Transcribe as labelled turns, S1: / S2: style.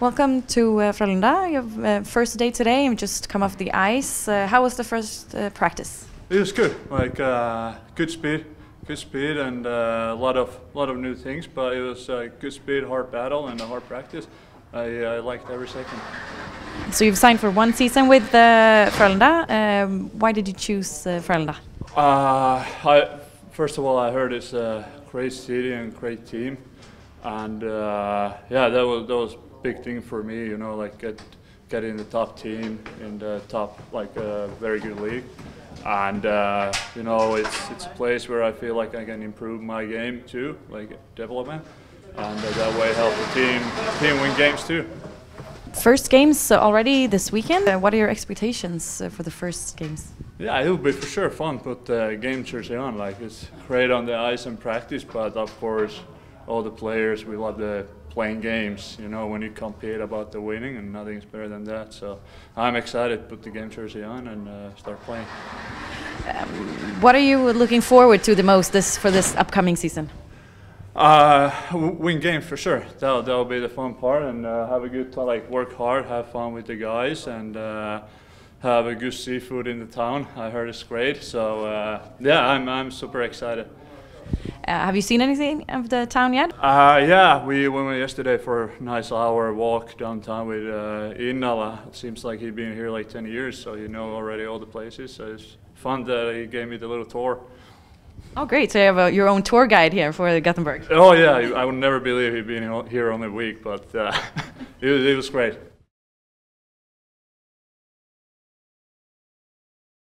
S1: Welcome to uh, Frölunda. Your uh, first day today. You've just come off the ice. Uh, how was the first uh, practice?
S2: It was good. Like uh, good speed, good speed, and uh, a lot of lot of new things. But it was uh, good speed, hard battle, and a hard practice. I, I liked every second.
S1: So you've signed for one season with uh, Frölunda. Um, why did you choose uh, Frölunda?
S2: Uh, I, first of all, I heard it's a great city and great team, and uh, yeah, that was that was big thing for me. You know, like get getting the top team in the top like a very good league, and uh, you know it's it's a place where I feel like I can improve my game too, like development, and uh, that way help the team team win games too.
S1: First games uh, already this weekend. Uh, what are your expectations uh, for the first games?
S2: Yeah, it will be for sure fun. Put the game jersey on, like it's great on the ice and practice, but of course, all the players we love the playing games. You know, when you compete about the winning, and nothing's better than that. So I'm excited to put the game jersey on and uh, start playing.
S1: What are you looking forward to the most this for this upcoming season?
S2: Uh, win games for sure. That'll that'll be the fun part, and uh, have a good time. Like work hard, have fun with the guys, and uh, have a good seafood in the town. I heard it's great. So uh, yeah, I'm I'm super excited.
S1: Uh, have you seen anything of the town yet?
S2: Uh, yeah, we went yesterday for a nice hour walk downtown with uh, Innala. It seems like he's been here like 10 years, so you know already all the places. So it's fun that he gave me the little tour.
S1: Oh, great! So you have a, your own tour guide here for Gothenburg.
S2: Oh yeah, I would never believe he'd been here only a week, but uh, it, was, it was great.